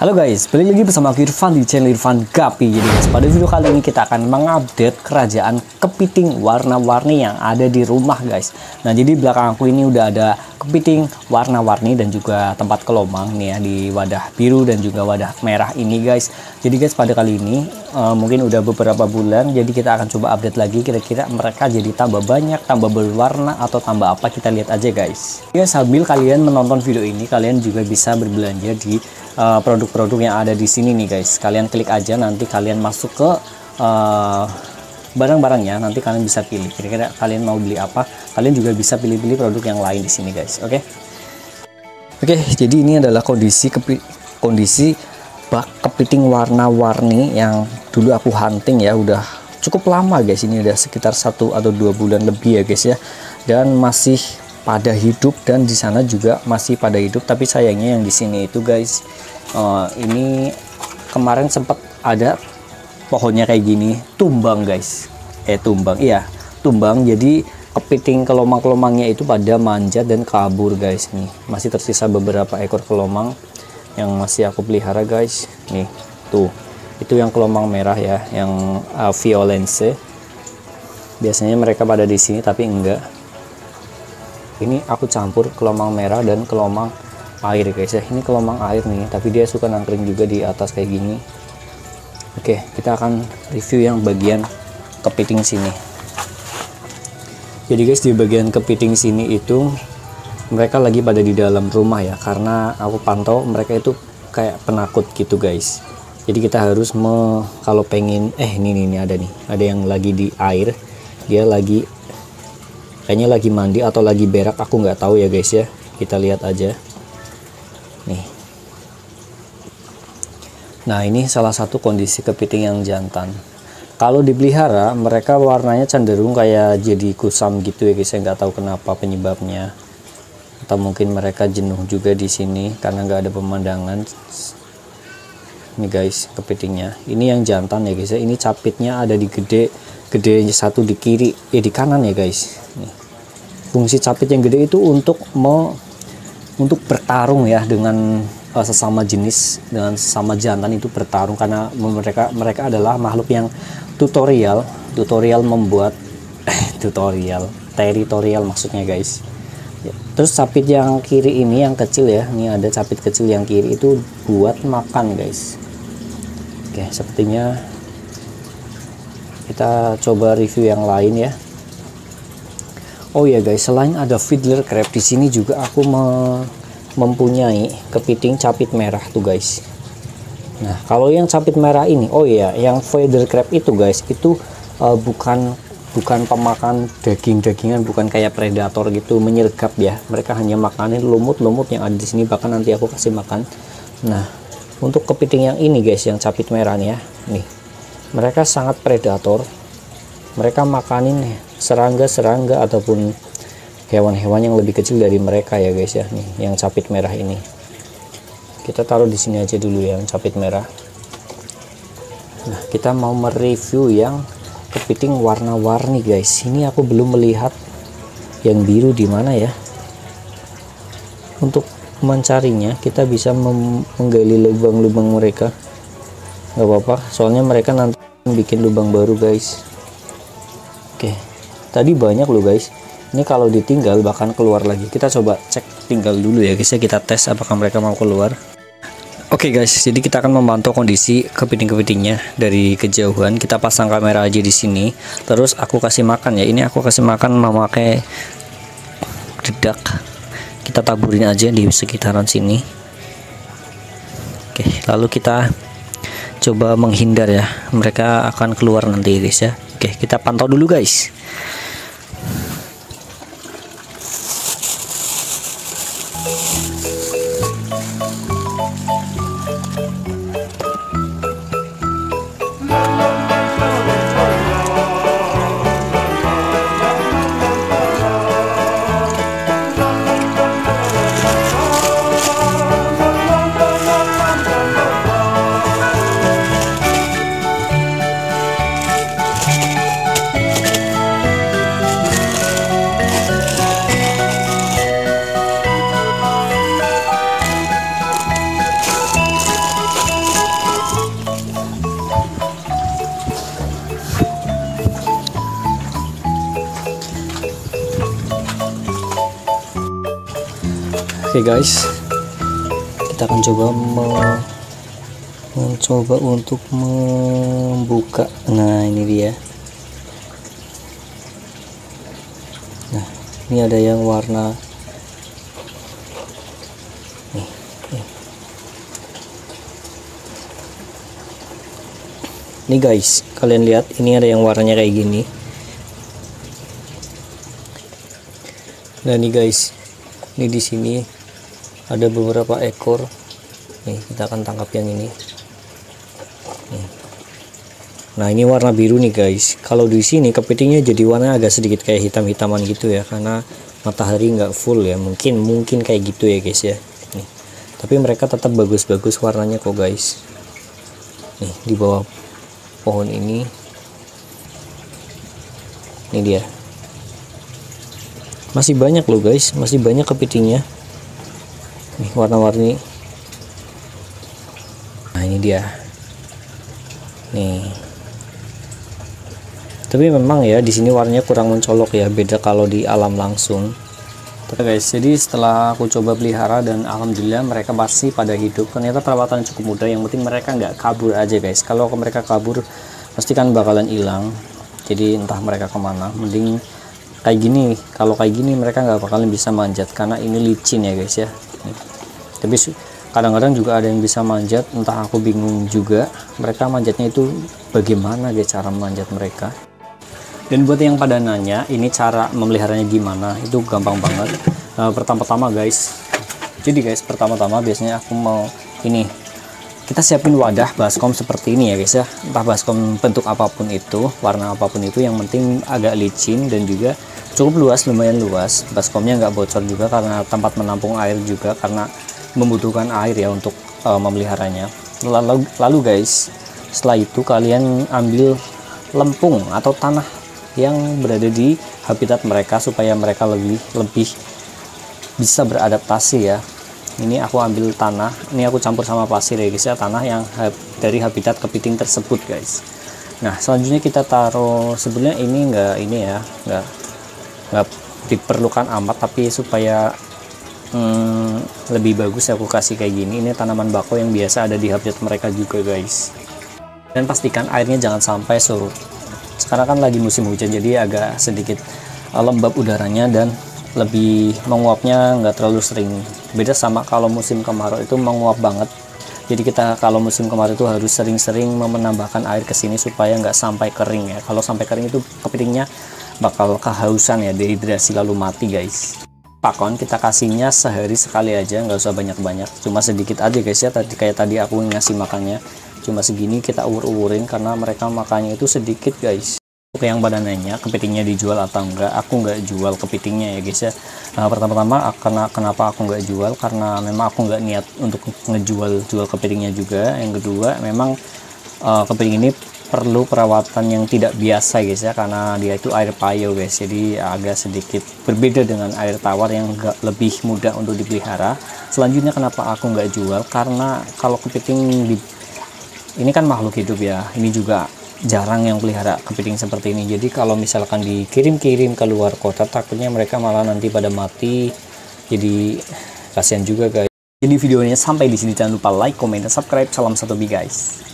Halo guys, balik lagi bersama aku Irfan di channel Irfan Gapi. Jadi guys, pada video kali ini kita akan mengupdate kerajaan kepiting warna-warni yang ada di rumah guys. Nah, jadi belakang aku ini udah ada kepiting warna-warni dan juga tempat kelomang nih ya di wadah biru dan juga wadah merah ini guys. Jadi guys, pada kali ini uh, mungkin udah beberapa bulan jadi kita akan coba update lagi kira-kira mereka jadi tambah banyak, tambah berwarna atau tambah apa kita lihat aja guys. Ya sambil kalian menonton video ini kalian juga bisa berbelanja di Eh, produk-produk uh, yang ada di sini nih guys kalian klik aja nanti kalian masuk ke uh, barang-barangnya nanti kalian bisa pilih. Kira-kira kalian mau beli apa kalian juga bisa pilih-pilih produk yang lain di sini guys. Oke? Okay? oke okay, jadi ini adalah kondisi kepi kondisi bak kepiting warna-warni yang dulu aku hunting ya udah cukup lama guys. Ini udah sekitar satu atau dua bulan lebih ya guys ya. Dan masih pada hidup dan di sana juga masih pada hidup. Tapi sayangnya yang di sini itu guys uh, ini kemarin sempat ada pohonnya kayak gini tumbang guys. Eh tumbang iya. Tumbang jadi kepiting kelomang-kelomangnya itu pada manjat dan kabur guys nih. Masih tersisa beberapa ekor kelomang yang masih aku pelihara guys. Nih tuh. Itu yang kelomang merah ya yang uh, violence biasanya mereka pada di sini tapi enggak. Ini aku campur kelomang merah dan kelomang air guys. Ya ini kelomang air nih tapi dia suka nangkring juga di atas kayak gini oke kita akan review yang bagian kepiting sini. Jadi guys di bagian kepiting sini itu mereka lagi pada di dalam rumah ya karena aku pantau mereka itu kayak penakut gitu guys. Jadi kita harus me, kalau pengen eh ini, ini ada nih. Ada yang lagi di air dia lagi kayaknya lagi mandi atau lagi berak aku nggak tahu ya guys ya. Kita lihat aja. Nih nah ini salah satu kondisi kepiting yang jantan. Kalau dipelihara mereka warnanya cenderung kayak jadi kusam gitu ya guys. Ya nggak tahu kenapa penyebabnya. Atau mungkin mereka jenuh juga di sini karena nggak ada pemandangan. Ini guys kepitingnya. Ini yang jantan ya guys. Ini capitnya ada di gede gede satu di kiri eh di kanan ya guys. Fungsi capit yang gede itu untuk me, untuk bertarung ya dengan uh, sesama jenis dengan sesama jantan itu bertarung karena mereka mereka adalah makhluk yang tutorial tutorial membuat tutorial teritorial maksudnya guys ya. terus capit yang kiri ini yang kecil ya ini ada capit kecil yang kiri itu buat makan guys oke sepertinya kita coba review yang lain ya Oh ya guys, selain ada fiddler crab di sini juga aku me mempunyai kepiting capit merah tuh guys. Nah, kalau yang capit merah ini, oh ya, yang fiddler crab itu guys, itu uh, bukan bukan pemakan daging-dagingan, bukan kayak predator gitu menyergap ya. Mereka hanya makanin lumut-lumut yang ada di sini bahkan nanti aku kasih makan. Nah, untuk kepiting yang ini guys, yang capit merah nih ya. Nih. Mereka sangat predator. Mereka makanin serangga-serangga ataupun hewan-hewan yang lebih kecil dari mereka ya guys ya nih yang capit merah ini. Kita taruh di sini aja dulu ya, yang capit merah. Nah kita mau mereview yang kepiting warna-warni guys. Ini aku belum melihat yang biru di mana ya. Untuk mencarinya kita bisa menggali lubang-lubang mereka. Nggak apa-apa soalnya mereka nanti bikin lubang baru guys. Oke tadi banyak loh guys ini kalau ditinggal bahkan keluar lagi kita coba cek tinggal dulu ya guys ya kita tes apakah mereka mau keluar Oke okay guys, jadi kita akan memantau kondisi kepiting-kepitingnya dari kejauhan. Kita pasang kamera aja di sini. Terus aku kasih makan ya. Ini aku kasih makan memakai dedak. Kita taburin aja di sekitaran sini. Oke, okay, lalu kita coba menghindar ya. Mereka akan keluar nanti guys ya. Oke, okay, kita pantau dulu guys. Oke guys, kita akan coba me mencoba untuk membuka. Nah ini dia. Nah ini ada yang warna. Ini guys, kalian lihat ini ada yang warnanya kayak gini. Nah ini guys, ini di sini ada beberapa ekor. Nih kita akan tangkap yang ini. Nah ini warna biru nih guys. Kalau di sini kepitingnya jadi warna agak sedikit kayak hitam-hitaman gitu ya, karena matahari nggak full ya. Mungkin mungkin kayak gitu ya guys ya. Nih. Tapi mereka tetap bagus-bagus warnanya kok guys. Nih di bawah pohon ini ini dia masih banyak loh guys masih banyak kepitingnya nih warna-warni nah ini dia nih tapi memang ya di sini warnanya kurang mencolok ya beda kalau di alam langsung Oke guys, jadi setelah aku coba pelihara dan alhamdulillah mereka masih pada hidup. Ternyata perawatan cukup mudah, yang penting mereka nggak kabur aja guys. Kalau mereka kabur, pasti kan bakalan hilang. Jadi entah mereka ke mana. Mending kayak gini, kalau kayak gini mereka nggak bakalan bisa manjat karena ini licin ya guys ya. Tapi kadang-kadang juga ada yang bisa manjat, entah aku bingung juga. Mereka manjatnya itu bagaimana guys cara manjat mereka. Dan buat yang pada nanya ini cara memeliharanya gimana itu gampang banget. Nah, pertama-tama guys jadi guys pertama-tama biasanya aku mau ini kita siapin wadah baskom seperti ini ya guys ya. Entah baskom bentuk apa pun itu warna apa pun itu yang penting agak licin dan juga cukup luas lumayan luas. Baskomnya nggak bocor juga karena tempat menampung air juga karena membutuhkan air ya untuk uh, memeliharanya. Lalu, lalu guys setelah itu kalian ambil lempung atau tanah yang berada di habitat mereka supaya mereka lebih lebih bisa beradaptasi ya. Ini aku ambil tanah ini aku campur sama pasir ya guys ya tanah yang dari habitat kepiting tersebut guys. Nah selanjutnya kita taruh sebenarnya ini enggak ini ya enggak enggak diperlukan amat tapi supaya hmm, lebih bagus aku kasih kayak gini ini tanaman bako yang biasa ada di habitat mereka juga guys. Dan pastikan airnya jangan sampai surut. Sekarang kan lagi musim hujan jadi agak sedikit uh, lembab udaranya dan lebih menguapnya nggak terlalu sering. Beda sama kalau musim kemarau itu menguap banget. Jadi kita kalau musim kemarau itu harus sering-sering menambahkan air ke sini supaya nggak sampai kering ya. Kalau sampai kering itu kepitingnya bakal kehausan ya dehidrasi lalu mati guys pakon kita kasihnya sehari sekali aja nggak usah banyak-banyak. Cuma sedikit aja guys ya. Tadi kayak tadi aku ngasih makannya. Cuma segini kita ur-urin karena mereka makannya itu sedikit guys. Oke yang badannya kepitingnya dijual atau enggak aku enggak jual kepitingnya ya guys ya. Nah, pertama-tama karena kenapa aku enggak jual? Karena memang aku enggak niat untuk ngejual jual kepitingnya juga. Yang kedua memang uh, kepiting ini perlu perawatan yang tidak biasa guys ya karena dia itu air payo guys. Jadi agak sedikit berbeda dengan air tawar yang lebih mudah untuk dipelihara. Selanjutnya kenapa aku enggak jual? Karena kalau kepiting di ini kan makhluk hidup ya. Ini juga jarang yang pelihara kepiting seperti ini. Jadi kalau misalkan dikirim-kirim ke luar kota takutnya mereka malah nanti pada mati. Jadi kasihan juga guys. Jadi videonya sampai di sini. Jangan lupa like comment dan subscribe. Salam satu bi guys